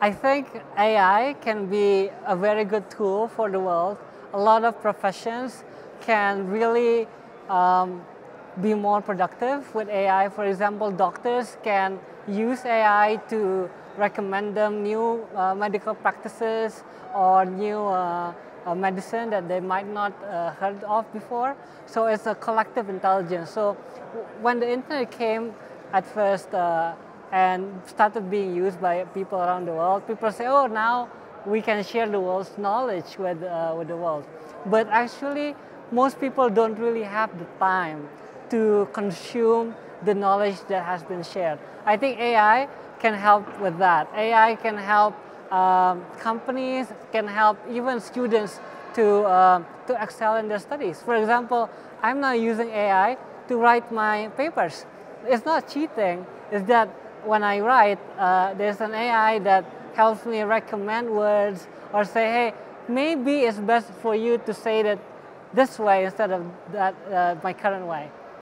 I think AI can be a very good tool for the world. A lot of professions can really um, be more productive with AI. For example, doctors can use AI to recommend them new uh, medical practices or new uh, uh, medicine that they might not uh, heard of before. So it's a collective intelligence. So when the internet came at first uh, and started being used by people around the world, people say, oh, now we can share the world's knowledge with, uh, with the world. But actually, most people don't really have the time to consume the knowledge that has been shared. I think AI can help with that. AI can help um, companies, can help even students to, uh, to excel in their studies. For example, I'm now using AI to write my papers. It's not cheating, it's that when I write, uh, there's an AI that helps me recommend words or say, hey, maybe it's best for you to say that this way instead of that, uh, my current way.